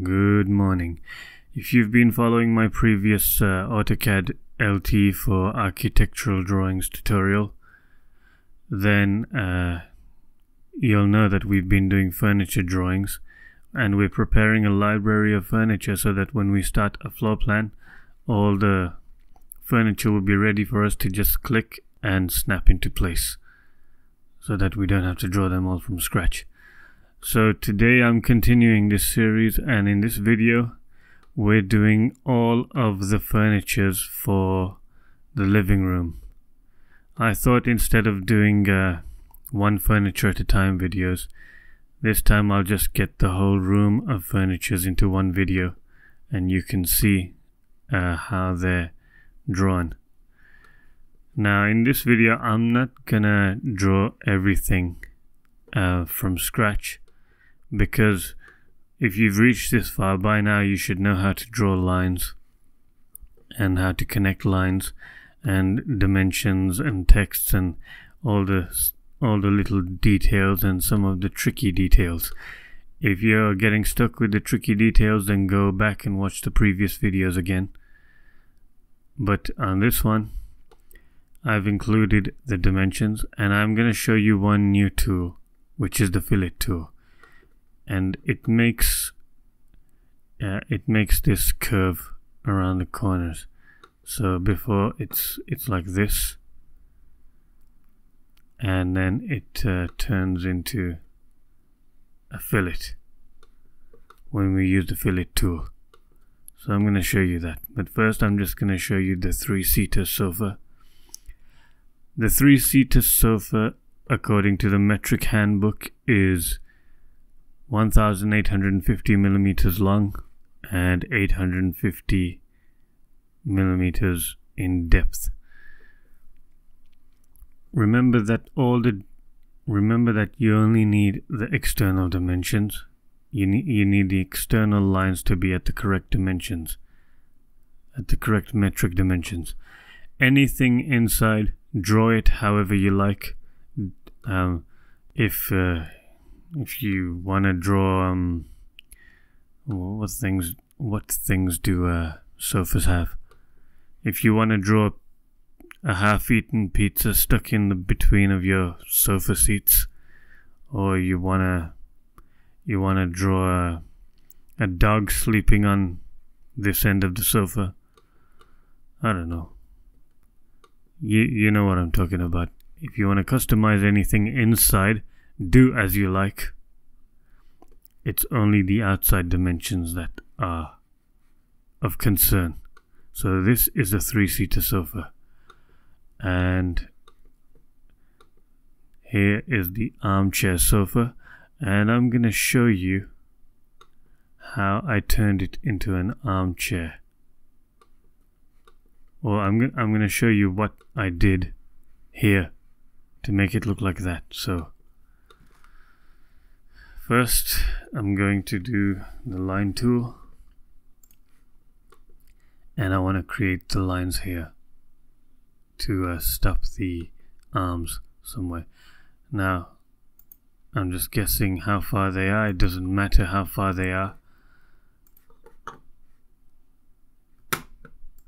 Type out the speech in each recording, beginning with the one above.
Good morning. If you've been following my previous uh, AutoCAD LT for architectural drawings tutorial, then uh, you'll know that we've been doing furniture drawings and we're preparing a library of furniture so that when we start a floor plan, all the furniture will be ready for us to just click and snap into place so that we don't have to draw them all from scratch. So today I'm continuing this series and in this video we're doing all of the furnitures for the living room. I thought instead of doing uh, one furniture at a time videos, this time I'll just get the whole room of furnitures into one video and you can see uh, how they're drawn. Now in this video I'm not gonna draw everything uh, from scratch because if you've reached this far by now you should know how to draw lines and how to connect lines and dimensions and texts and all the all the little details and some of the tricky details. If you're getting stuck with the tricky details then go back and watch the previous videos again. But on this one I've included the dimensions and I'm going to show you one new tool which is the fillet tool and it makes uh, it makes this curve around the corners. So before it's it's like this and then it uh, turns into a fillet when we use the fillet tool so I'm going to show you that. But first I'm just going to show you the three-seater sofa. The three-seater sofa according to the metric handbook is 1850 millimeters long and 850 millimeters in depth. Remember that all the remember that you only need the external dimensions. You need you need the external lines to be at the correct dimensions, at the correct metric dimensions. Anything inside, draw it however you like. Um, if uh, if you want to draw um what things what things do uh, sofas have? If you want to draw a half-eaten pizza stuck in the between of your sofa seats or you want to you want to draw a, a dog sleeping on this end of the sofa i don't know. You you know what i'm talking about. If you want to customize anything inside do as you like. It's only the outside dimensions that are of concern. So this is a three-seater sofa. And here is the armchair sofa. And I'm going to show you how I turned it into an armchair. Well, I'm, I'm going to show you what I did here to make it look like that. So First, I'm going to do the line tool and I want to create the lines here to uh, stop the arms somewhere. Now, I'm just guessing how far they are. It doesn't matter how far they are.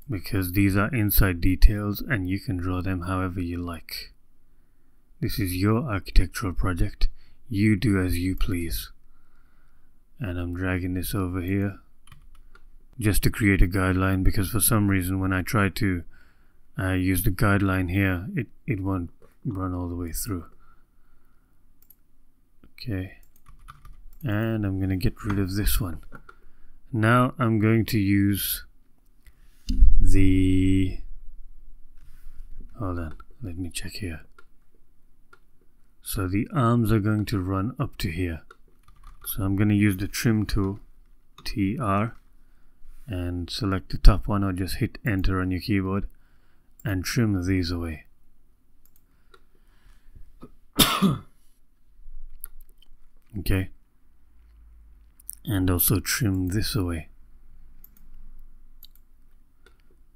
Because these are inside details and you can draw them however you like. This is your architectural project you do as you please. And I'm dragging this over here just to create a guideline because for some reason when I try to uh, use the guideline here it, it won't run all the way through. Okay. And I'm going to get rid of this one. Now I'm going to use the... Hold on, let me check here. So the arms are going to run up to here. So I'm going to use the trim tool, TR, and select the top one or just hit enter on your keyboard and trim these away. okay. And also trim this away.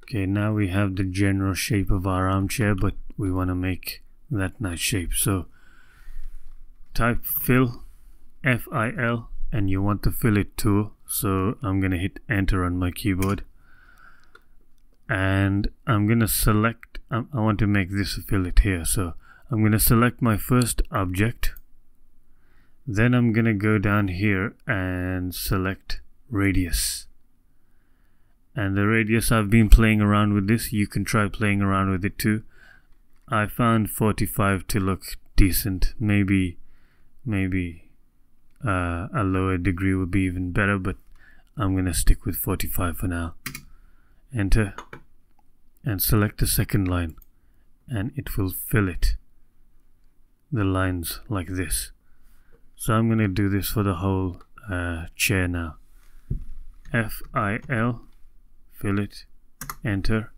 Okay, now we have the general shape of our armchair, but we want to make that nice shape. So type fill F-I-L and you want the fillet tool so I'm gonna hit enter on my keyboard. And I'm gonna select I, I want to make this a fillet here. So I'm gonna select my first object. Then I'm gonna go down here and select radius. And the radius I've been playing around with this you can try playing around with it too. I found 45 to look decent. Maybe maybe uh, a lower degree would be even better but I'm gonna stick with 45 for now. Enter and select the second line and it will fillet. The lines like this. So I'm gonna do this for the whole uh, chair now. F-I-L fillet enter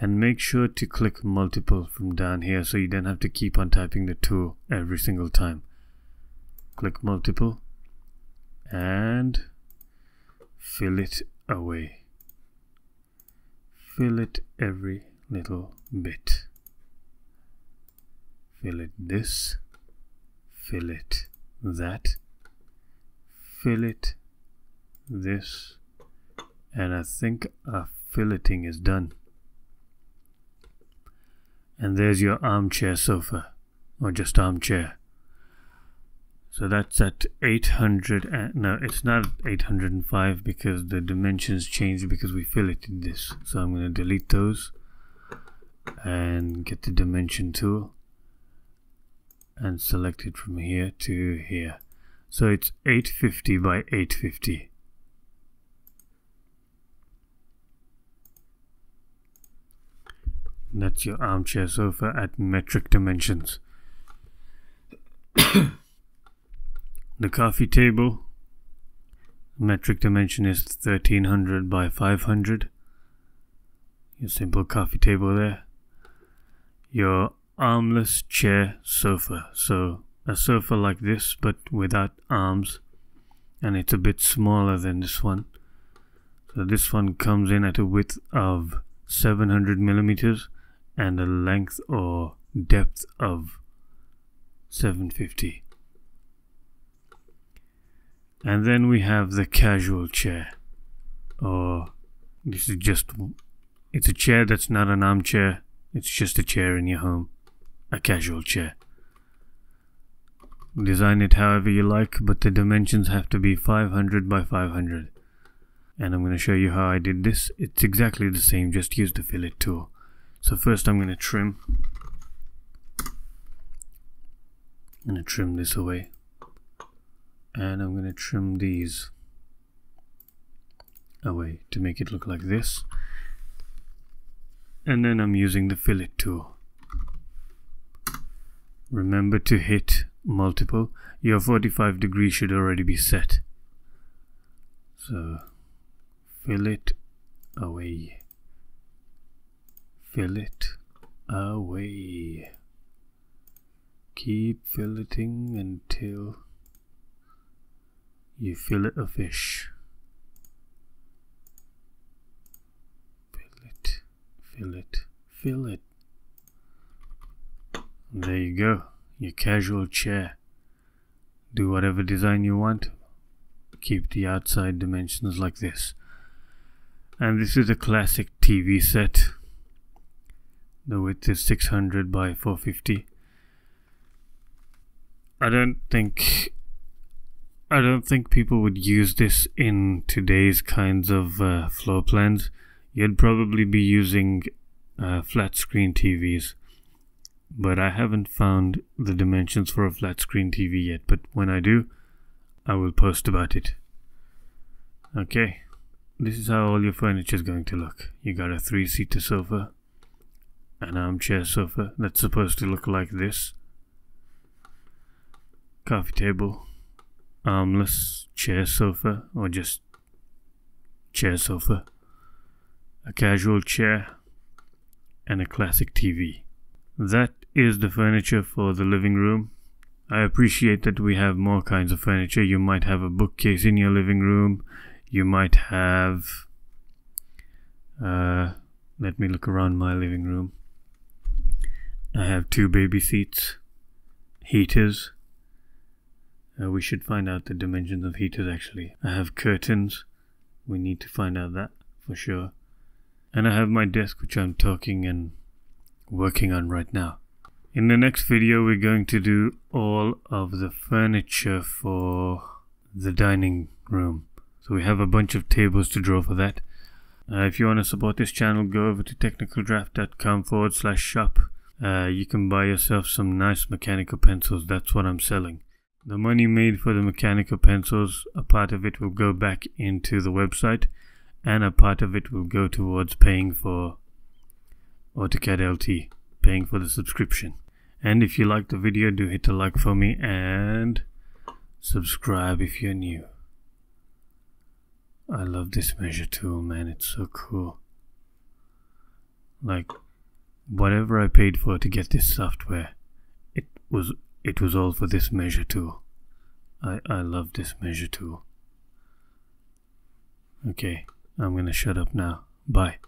and make sure to click multiple from down here so you don't have to keep on typing the tool every single time click multiple and fillet away. Fillet every little bit. Fillet this fillet that fillet this and I think our filleting is done. And there's your armchair sofa or just armchair so that's at 800 and, no it's not 805 because the dimensions changed because we fill it in this. So I'm going to delete those and get the dimension tool and select it from here to here. So it's 850 by 850 That's your armchair sofa at metric dimensions. the coffee table, metric dimension is 1300 by 500. Your simple coffee table there. Your armless chair sofa. So a sofa like this but without arms and it's a bit smaller than this one. So this one comes in at a width of 700 millimeters and a length or depth of 750 and then we have the casual chair. Or this is just it's a chair that's not an armchair. It's just a chair in your home. A casual chair. Design it however you like but the dimensions have to be 500 by 500 and I'm going to show you how I did this. It's exactly the same just use the fillet tool. So first I'm going to trim. I'm going to trim this away. And I'm going to trim these away to make it look like this. And then I'm using the fillet tool. Remember to hit multiple. Your 45 degree should already be set. So fillet away fillet away. Keep filleting until you fillet a fish. Fillet, fillet, fillet. There you go, your casual chair. Do whatever design you want. Keep the outside dimensions like this. And this is a classic TV set the width is 600 by 450 I don't think I don't think people would use this in today's kinds of uh, floor plans. You'd probably be using uh, flat screen TVs but I haven't found the dimensions for a flat screen TV yet but when I do I will post about it. Okay. This is how all your furniture is going to look. You got a three-seater sofa an armchair sofa that's supposed to look like this. Coffee table, armless chair sofa, or just chair sofa, a casual chair, and a classic TV. That is the furniture for the living room. I appreciate that we have more kinds of furniture. You might have a bookcase in your living room. You might have. Uh, let me look around my living room. I have two baby seats, heaters, Uh, we should find out the dimensions of heaters actually. I have curtains. We need to find out that for sure. And I have my desk which I'm talking and working on right now. In the next video we're going to do all of the furniture for the dining room. So we have a bunch of tables to draw for that. Uh, if you want to support this channel, go over to technicaldraft.com forward slash shop. Uh, you can buy yourself some nice mechanical pencils. That's what I'm selling. The money made for the mechanical pencils, a part of it will go back into the website, and a part of it will go towards paying for AutoCAD LT, paying for the subscription. And if you liked the video, do hit the like for me and subscribe if you're new. I love this measure tool, man. It's so cool. Like, whatever I paid for to get this software, it was it was all for this measure tool. I, I love this measure tool. Okay, I'm gonna shut up now. Bye.